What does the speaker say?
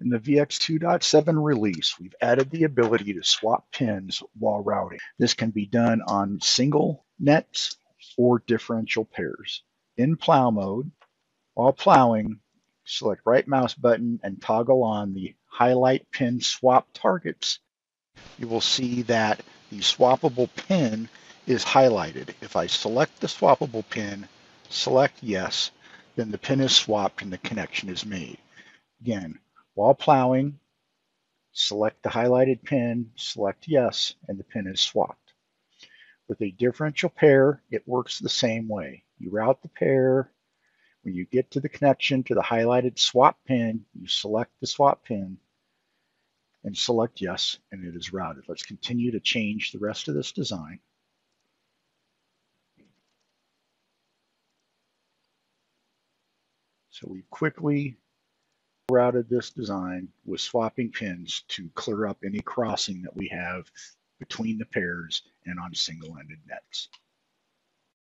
In the VX 2.7 release, we've added the ability to swap pins while routing. This can be done on single nets or differential pairs. In plow mode, while plowing, select right mouse button and toggle on the highlight pin swap targets. You will see that the swappable pin is highlighted. If I select the swappable pin, select yes, then the pin is swapped and the connection is made. Again, while plowing, select the highlighted pin, select yes, and the pin is swapped. With a differential pair, it works the same way. You route the pair. When you get to the connection to the highlighted swap pin, you select the swap pin and select yes, and it is routed. Let's continue to change the rest of this design. So we quickly routed this design with swapping pins to clear up any crossing that we have between the pairs and on single-ended nets.